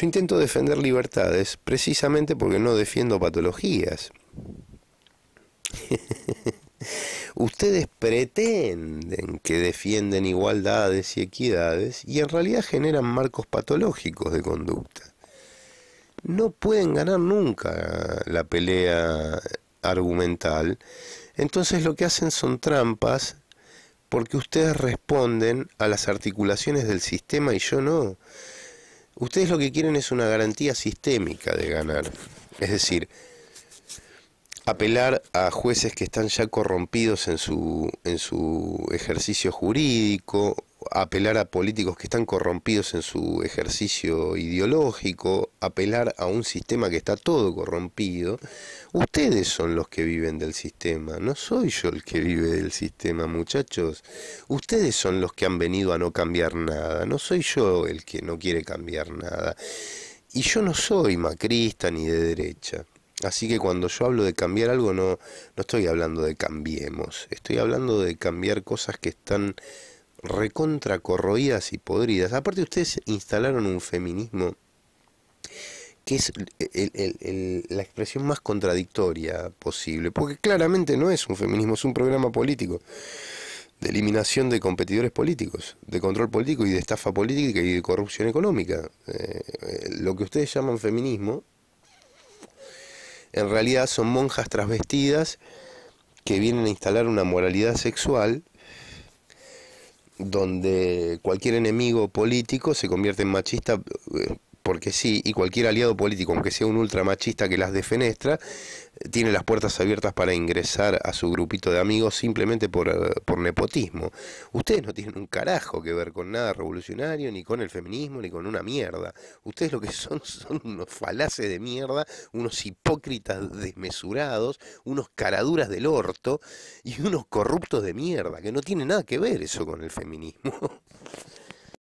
Yo intento defender libertades precisamente porque no defiendo patologías. Ustedes pretenden que defienden igualdades y equidades y en realidad generan marcos patológicos de conducta. No pueden ganar nunca la pelea argumental, entonces lo que hacen son trampas porque ustedes responden a las articulaciones del sistema y yo no. Ustedes lo que quieren es una garantía sistémica de ganar. Es decir, apelar a jueces que están ya corrompidos en su, en su ejercicio jurídico, apelar a políticos que están corrompidos en su ejercicio ideológico, apelar a un sistema que está todo corrompido. Ustedes son los que viven del sistema, no soy yo el que vive del sistema, muchachos. Ustedes son los que han venido a no cambiar nada, no soy yo el que no quiere cambiar nada. Y yo no soy macrista ni de derecha. Así que cuando yo hablo de cambiar algo no, no estoy hablando de cambiemos, estoy hablando de cambiar cosas que están recontra corroídas y podridas. Aparte ustedes instalaron un feminismo que es la expresión más contradictoria posible, porque claramente no es un feminismo, es un programa político de eliminación de competidores políticos, de control político y de estafa política y de corrupción económica. Eh, eh, lo que ustedes llaman feminismo, en realidad son monjas trasvestidas que vienen a instalar una moralidad sexual donde cualquier enemigo político se convierte en machista eh, porque sí, y cualquier aliado político, aunque sea un ultramachista que las defenestra, tiene las puertas abiertas para ingresar a su grupito de amigos simplemente por, eh, por, nepotismo. Ustedes no tienen un carajo que ver con nada revolucionario, ni con el feminismo, ni con una mierda. Ustedes lo que son son unos falaces de mierda, unos hipócritas desmesurados, unos caraduras del orto y unos corruptos de mierda, que no tiene nada que ver eso con el feminismo.